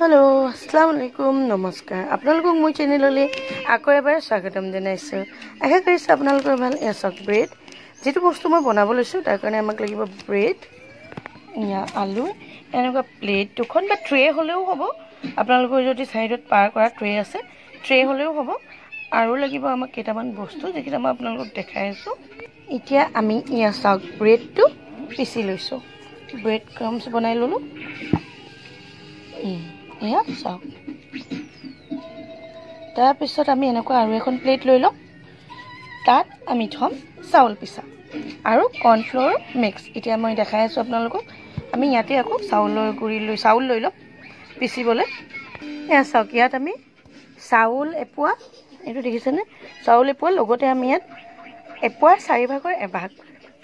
Hello Aslam আলাইকুম নমস্কাৰ আপোনালোকক মোৰ চেনেললৈ আকৌ এবাৰ স্বাগতম জনাইছোঁ আশা কৰিছোঁ আপোনালোকৰ ভাল এয়া চক ব্ৰেড যিটো বস্তু মই বনাব লৈছোঁ তাৰ কাৰণে আমাক লাগিব ব্ৰেড আলু এনেকুৱা প্লেট দুখন বা ট্ৰে হ'লেও হ'ব আপোনালোকৰ যদি ছাইডত পাৰ কৰা ট্ৰে আছে ট্ৰে হ'লেও হ'ব আৰু লাগিব আমাক কেইটামান বস্তু যিকেইটা মই আপোনালোকক দেখাই আছোঁ এতিয়া আমি এয়া চাওক ব্ৰেডটো পিচি লৈছোঁ ব্ৰেড ক্ৰামছ বনাই ল'লোঁ এয়া চাওক তাৰপিছত আমি এনেকুৱা আৰু এখন প্লেট লৈ ল'ম তাত আমি থ'ম চাউল পিচা আৰু কৰ্ণফ্ল'ৰ মিক্স এতিয়া মই দেখাই আছোঁ আপোনালোকক। আমি ইয়াতে আকৌ চাউলৰ গুড়ি লৈ চাউল লৈ ল'ম পিচিবলৈ। এয়া চাওক ইয়াত আমি চাউল এপোৱা এইটো দেখিছেনে? চাউল এপোৱা লগতে আমি ইয়াত এপোৱাৰ চাৰিভাগৰ এভাগ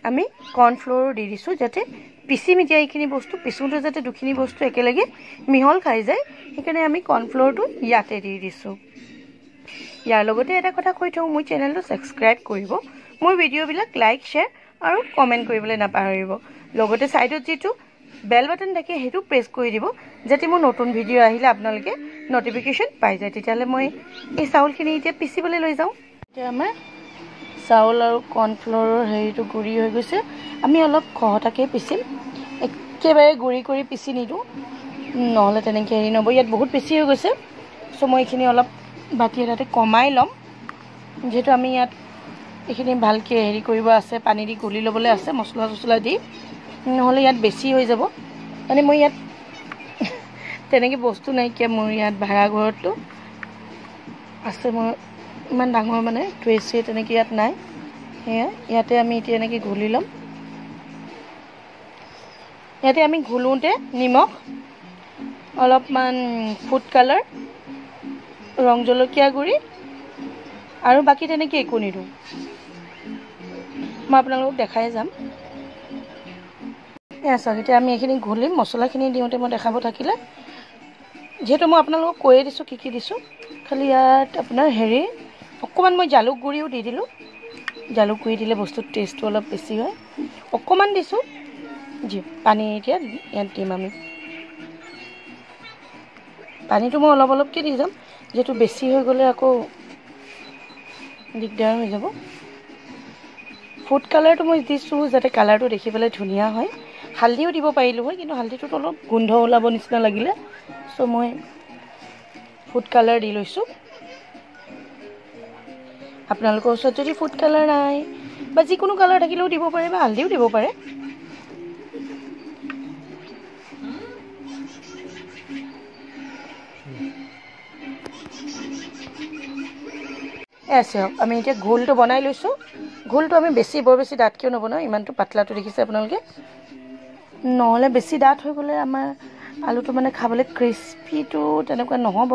আমি কৰ্ণফ্ল'ৰো দি দিছোঁ যাতে পিচি মিতিয়া এইখিনি বস্তু পিছোঁতে যাতে দুখিনি বস্তু একেলগে মিহল খাই যায় সেইকাৰণে আমি কৰ্ণফ্ল'ৰটো ইয়াতে দি দিছোঁ। ইয়াৰ লগতে এটা কথা কৈ থওঁ মোৰ চেনেলটো ছাবস্ক্ৰাইব কৰিব। মোৰ ভিডিঅ'বিলাক লাইক শ্বেয়াৰ আৰু কমেণ্ট কৰিবলৈ নাপাহৰিব। লগতে ছাইডত যিটো বেল বাটন থাকে সেইটো প্ৰেছ কৰি দিব যাতে মোৰ নতুন ভিডিঅ' আহিলে আপোনালোকে নটিফিকেশ্যন পাই যায়। তেতিয়াহ'লে মই এই চাউলখিনি এতিয়া পিচিবলৈ লৈ যাওঁ। এতিয়া আমাৰ চাউল আৰু কৰ্ণফ্ল'ৰৰ হেৰিটো গুড়ি হৈ গৈছে। আমি অলপ খহটাকৈ পিচিম। একেবাৰে গুড়ি কৰি পিচি নিদিওঁ। নহ'লে তেনেকৈ হেৰি নহ'ব। ইয়াত বহুত বেছি হৈ গৈছে। চ' মই এইখিনি অলপ বাতি এটাতে কমাই ল'ম। যিহেতু আমি ইয়াত এইখিনি ভালকৈ হেৰি কৰিব আছে পানী দি গুলি ল'বলৈ আছে মছলা চছলা দি। নহ'লে ইয়াত বেছি হৈ যাব। মানে মই ইয়াত তেনেকৈ বস্তু নাইকিয়া মোৰ ইয়াত ভাড়াঘৰতো আছে মোৰ ইমান ডাঙৰ মানে ট্ৰে চে তেনেকৈ ইয়াত নাই। সেয়া ইয়াতে আমি এতিয়া এনেকৈ ঘূলি ল'ম। ইয়াতে আমি ঘূলোঁতে নিমখ অলপমান ফুড কালাৰ ৰং জলকীয়া গুড়ি আৰু বাকী তেনেকৈ একো নিদিওঁ। মই আপোনালোকক দেখাই যাম। এয়া চাওক এতিয়া আমি এইখিনি ঘূলিম মছলাখিনি দিওঁতে মই দেখাব থাকিলে। যিহেতু মই আপোনালোকক কৈয়ে দিছোঁ কি কি দিছোঁ। খালি ইয়াত আপোনাৰ হেৰি অকণমান মই জালুক গুড়িও দি দিলোঁ। জালুক গুড়ি দিলে বস্তুৰ টেষ্টটো অলপ বেছি হয়। অকণমান দিছোঁ। যি পানী এতিয়া ইয়াত দিম আমি। পানীটো মই অলপ অলপকৈ দি যাম যিহেতু বেছি হৈ গ'লে আকৌ দিগদাৰ হৈ যাব। ফুড কালাৰটো মই দিছোঁ যাতে কালাৰটো দেখিবলৈ ধুনীয়া হয়। হালধিও দিব পাৰিলোঁ হয় কিন্তু হালধিটোত অলপ গোন্ধ ওলাব নিচিনা লাগিলে। চ' মই ফুড কালাৰ দি লৈছোঁ। আপোনালোকৰ ওচৰত যদি ফুড কালাৰ নাই বা যিকোনো কালাৰ থাকিলেও দিব পাৰে বা হালধিও দিব পাৰে। চাওক আমি এতিয়া ঘোলটো বনাই লৈছোঁ। ঘোলটো আমি বেছি বৰ বেছি ডাঠকৈও নবনাওঁ ইমানটো পাতলাটো দেখিছে আপোনালোকে। নহ'লে বেছি ডাঠ হৈ গ'লে আমাৰ আলুটো মানে খাবলৈ ক্ৰিস্পিটো তেনেকুৱা নহ'ব।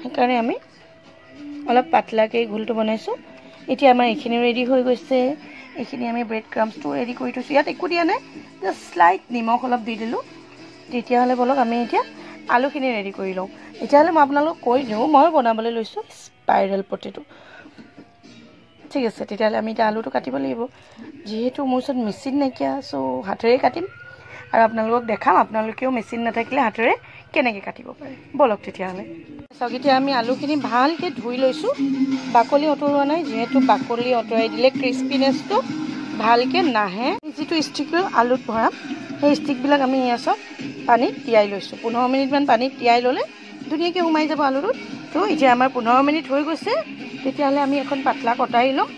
সেইকাৰণে আমি অলপ পাতলাকৈ ঘোলটো বনাইছোঁ। এতিয়া আমাৰ এইখিনি ৰেডি হৈ গৈছে। এইখিনি আমি ব্ৰেড ক্ৰাম্পছটো ৰেডি কৰি থৈছোঁ। ইয়াত একো দিয়া নাই জাষ্ট শ্লাইট নিমখ অলপ দি দিলোঁ। তেতিয়াহ'লে ব'লক আমি এতিয়া আলুখিনি ৰেডি কৰি লওঁ। তেতিয়াহ'লে মই আপোনালোকক কৈ দিওঁ মই বনাবলৈ লৈছোঁ স্পাইৰেল পটেটো ঠিক আছে তেতিয়াহ'লে আমি এতিয়া আলুটো কাটিব লাগিব। যিহেতু মোৰ ওচৰত মেচিন নাইকিয়া চ' হাতেৰে কাটিম। আৰু আপোনালোকক দেখাম আপোনালোকেও মেচিন নাথাকিলে হাতেৰে কেনেকৈ কাটিব পাৰে? ব'লক তেতিয়াহ'লে। চাওক এতিয়া আমি আলুখিনি ভালকৈ ধুই লৈছোঁ। বাকলি আঁতৰোৱা নাই যিহেতু বাকলি আঁতৰাই দিলে ক্ৰিস্পিনেছটো ভালকৈ নাহে। যিটো ষ্টিকৰ আলুত ভৰাম সেই ষ্টিকবিলাক আমি চাওক পানীত তিয়াই লৈছোঁ। পোন্ধৰ মিনিটমান পানীত তিয়াই ল'লে ধুনীয়াকৈ সোমাই যাব আলুটোত। তো এতিয়া আমাৰ পোন্ধৰ মিনিট হৈ গৈছে তেতিয়াহ'লে আমি এখন পাতলা কটাৰী ল'ম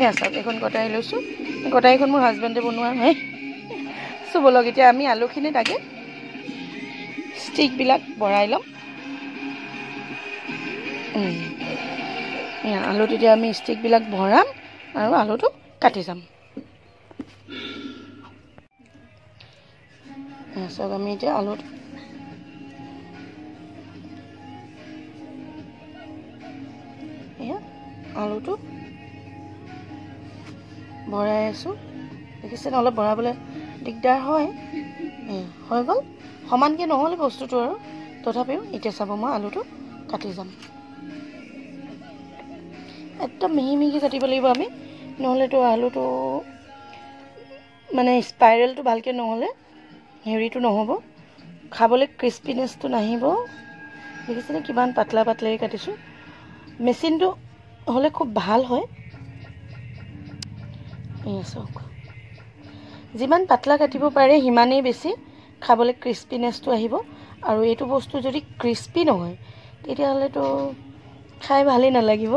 এয়া চাওক এখন কটাৰী লৈছোঁ। কটাৰীখন মোৰ হাজবেণ্ডে বনোৱা হয়। চুবলক এতিয়া আমি আলুখিনি তাকে ষ্টিকবিলাক ভৰাই ল'ম। আলুত এতিয়া আমি ষ্টিকবিলাক ভৰাম আৰু আলুটো কাটি যাম। চাওক আমি এতিয়া আলুত এয়া আলুটো ভৰাই আছোঁ। দেখিছেনে অলপ ভৰাবলৈ দিগদাৰ হয়। হৈ গ'ল। সমানকৈ নহ'লে বস্তুটো আৰু। তথাপিও এতিয়া চাব মই আলুটো কাটি যাম। একদম মিহি মিহিকৈ কাটিব লাগিব আমি। নহ'লেতো আলুটো মানে স্পাইৰেলটো ভালকৈ নহ'লে হেৰিটো নহ'ব। খাবলৈ ক্ৰিস্পিনেছটো নাহিব। দেখিছেনে কিমান পাতলা পাতলাকৈ কাটিছোঁ। মেচিনটো হ'লে খুব ভাল হয়। চাওক। যিমান পাতলা কাটিব পাৰে সিমানেই বেছি খাবলৈ ক্ৰিস্পিনেছটো আহিব। আৰু এইটো বস্তু যদি ক্ৰিস্পি নহয় তেতিয়াহ'লেতো খাই ভালেই নালাগিব।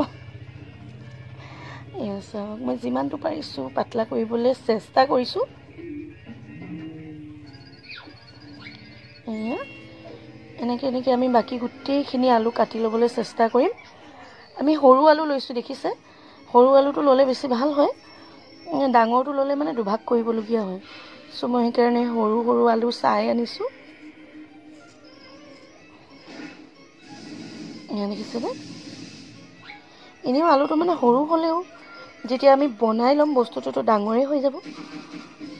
এয়া চাওক মই যিমানটো পাৰিছোঁ পাতলা কৰিবলৈ চেষ্টা কৰিছোঁ। এয়া এনেকৈ এনেকৈ আমি বাকী গোটেইখিনি আলু কাটি ল'বলৈ চেষ্টা কৰিম। আমি সৰু আলু লৈছোঁ দেখিছে? সৰু আলুটো ল'লে বেছি ভাল হয়। ডাঙৰটো ল'লে মানে দুভাগ কৰিবলগীয়া হয়। চ' মই সেইকাৰণে সৰু সৰু আলু চাই আনিছোঁ। দেখিছেনে? এনেও আলুটো মানে সৰু হ'লেও যেতিয়া আমি বনাই ল'ম বস্তুটোতো ডাঙৰেই হৈ যাব।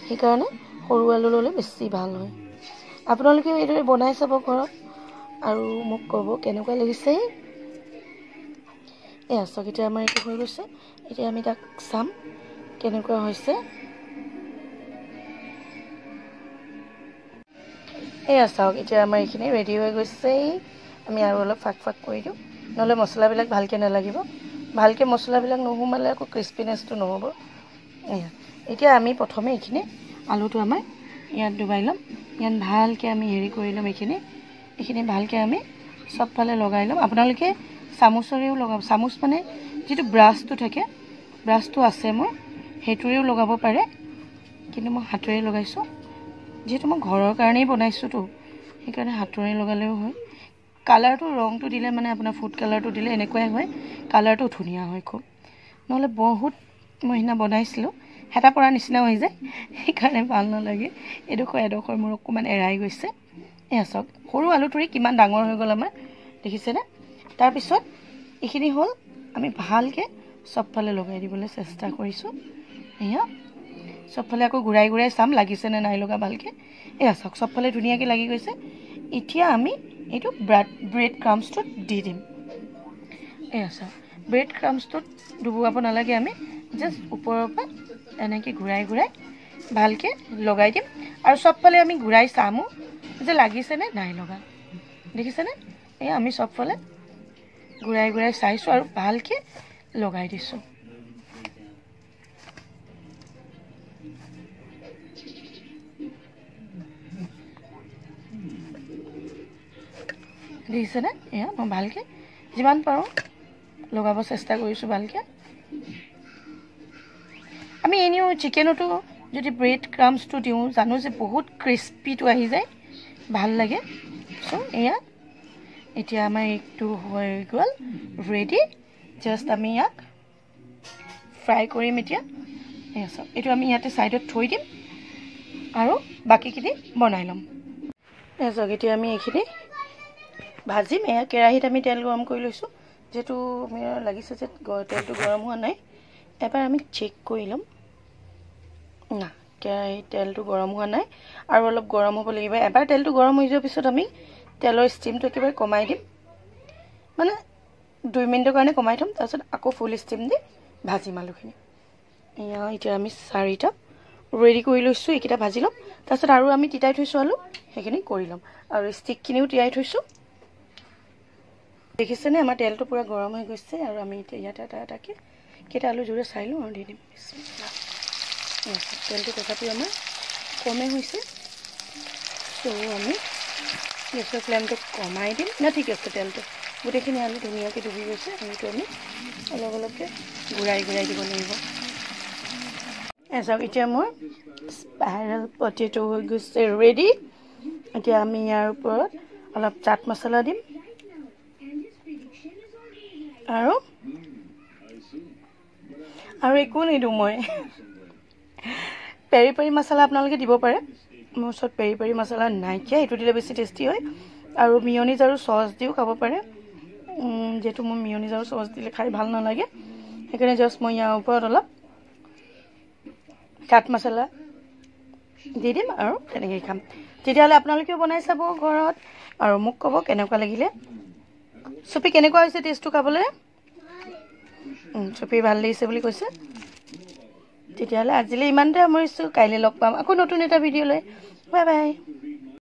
সেইকাৰণে সৰু আলু ল'লে বেছি ভাল হয়। আপোনালোকেও এইদৰে বনাই চাব ঘৰত আৰু মোক ক'ব কেনেকুৱা লাগিছে। চাওক এতিয়া আমাৰ এইটো হৈ গৈছে। এতিয়া আমি তাক চাম। কেনেকুৱা হৈছে? এয়া চাওক এতিয়া আমাৰ এইখিনি ৰেডি হৈ গৈছে আমি আৰু অলপ ফাক ফাক কৰি দিওঁ। নহ'লে মছলাবিলাক ভালকৈ নালাগিব। ভালকৈ মছলাবিলাক নোসোমালে আকৌ ক্ৰিস্পিনেছটো নহ'ব। এয়া এতিয়া আমি প্ৰথমে এইখিনি আলুটো আমাৰ ইয়াত ডুবাই ল'ম। ইয়াত ভালকৈ আমি হেৰি কৰি ল'ম এইখিনি। এইখিনি ভালকৈ আমি চবফালে লগাই ল'ম। আপোনালোকে চামুচৰেও লগাব। চামুচ মানে যিটো ব্ৰাছটো থাকে ব্ৰাছটো আছে মোৰ। সেইটোৰেও লগাব পাৰে। কিন্তু মই হাতেৰে লগাইছোঁ। যিহেতু মই ঘৰৰ কাৰণেই বনাইছোঁতো সেইকাৰণে হাতেৰে লগালেও হয়। কালাৰটো ৰংটো দিলে মানে আপোনাৰ ফুড কালাৰটো দিলে এনেকুৱাই হয়। কালাৰটো ধুনীয়া হয় খুব। নহ'লে বহুত মই সেইদিনা বনাইছিলোঁ। হেতা পৰা নিচিনা হৈ যায়। সেইকাৰণে ভাল নালাগে। এডোখৰ এডোখৰ মোৰ অকণমান এৰাই গৈছে। এয়া চাওক সৰু আলুটোৰে কিমান ডাঙৰ হৈ গ'ল আমাৰ। দেখিছেনে? তাৰপিছত এইখিনি হ'ল আমি ভালকৈ চবফালে লগাই দিবলৈ চেষ্টা কৰিছোঁ। এয়া চবফালে আকৌ ঘূৰাই ঘূৰাই চাম লাগিছেনে নাই লগা ভালকৈ। এয়া চাওক চবফালে ধুনীয়াকৈ লাগি গৈছে। এতিয়া আমি এইটো ব্ৰাড ব্ৰেড ক্ৰাম্পছটোত দি দিম। এয়া চাওক ব্ৰেড ক্ৰাম্পছটোত ডুবুৱাব নালাগে আমি জাষ্ট ওপৰৰ পৰা এনেকৈ ঘূৰাই ঘূৰাই ভালকৈ লগাই দিম। আৰু চবফালে আমি ঘূৰাই চামো যে লাগিছেনে নাই লগা। দেখিছেনে? এই আমি চবফালে ঘূৰাই ঘূৰাই চাইছোঁ আৰু ভালকৈ লগাই দিছোঁ। দেখিছেনে এয়া মই ভালকৈ যিমান পাৰোঁ লগাব চেষ্টা কৰিছোঁ ভালকৈ। আমি এনেও চিকেনতো যদি ব্ৰেড ক্ৰাম্পছটো দিওঁ জানো যে বহুত ক্ৰিস্পিটো আহি যায়। ভাল লাগে। চ' এয়া। এতিয়া আমাৰ এগটো হৈ গ'ল। ৰেডি জাষ্ট আমি ইয়াক ফ্ৰাই কৰিম এতিয়া। এয়া চাওক এইটো আমি ইয়াতে ছাইডত থৈ দিম। আৰু বাকীখিনি বনাই ল'ম। এয়া চাওক এতিয়া আমি এইখিনি ভাজিম এয়া কেৰাহীত আমি তেল গৰম কৰি লৈছোঁ। যিহেতু আমি লাগিছে যে তেলটো গৰম হোৱা নাই। এবাৰ আমি চেক কৰি ল'ম। না কেৰাহীত তেলটো গৰম হোৱা নাই আৰু অলপ গৰম হ'ব লাগিব। এবাৰ তেলটো গৰম হৈ যোৱাৰ পিছত আমি তেলৰ ষ্টিমটো একেবাৰে কমাই দিম। মানে দুই মিনিটৰ কাৰণে কমাই থ'ম তাৰপিছত আকৌ ফুল ষ্টিম দি ভাজিম আলুখিনি এয়া এতিয়া আমি চাৰিটা ৰেডি কৰি লৈছোঁ এইকেইটা ভাজি ল'ম। তাৰপিছত আৰু আমি তিতাই থৈছোঁ আলু সেইখিনি কৰি ল'ম। আৰু ষ্টিকখিনিও তিয়াই থৈছোঁ। দেখিছেনে? আমাৰ তেলটো পূৰা গৰম হৈ গৈছে আৰু আমি এতিয়া ইয়াতে এটা এটাকৈ কেইটা আলু জোৰে চাই লওঁ আৰু দি দিম। তেলটো তথাপিও আমাৰ কমেই হৈছে। চ' আমি গেছৰ ফ্লেমটো কমাই দিম। না ঠিক আছে তেলটো। গোটেইখিনি আলু ধুনীয়াকৈ ডুবি গৈছে। আলুটো আমি অলপ অলপকৈ ঘূৰাই ঘূৰাই দিব লাগিব। চাওক এতিয়া মোৰ স্পাইৰেল পটেটো হৈ গৈছে ৰেডি এতিয়া আমি ইয়াৰ ওপৰত অলপ চাট মছলা দিম। আৰু? আৰু একো নিদিওঁ মই। পেৰি পেৰি মছলা আপোনালোকে দিব পাৰে। মোৰ ওচৰত পেৰি পেৰি মছলা নাইকিয়া সেইটো দিলে বেছি টেষ্টি হয়। আৰু মিয়নিজ আৰু চচ দিও খাব পাৰে। যিহেতু মোৰ মিয়নিজ আৰু চচ দিলে খাই ভাল নালাগে। সেইকাৰণে জাষ্ট মই ইয়াৰ ওপৰত অলপ চাট মছলা দি দিম আৰু তেনেকৈয়ে খাম। তেতিয়াহ'লে আপোনালোকেও বনাই চাব ঘৰত। আৰু মোক ক'ব কেনেকুৱা লাগিলে। চুপি কেনেকুৱা হৈছে টেষ্টটো খাবলৈ? চুপি ভাল লাগিছে বুলি কৈছে। তেতিয়াহ'লে আজিলৈ ইমানতে সামৰিছোঁ কাইলৈ লগ পাম। আকৌ নতুন এটা ভিডিঅ' লৈ। Bye bye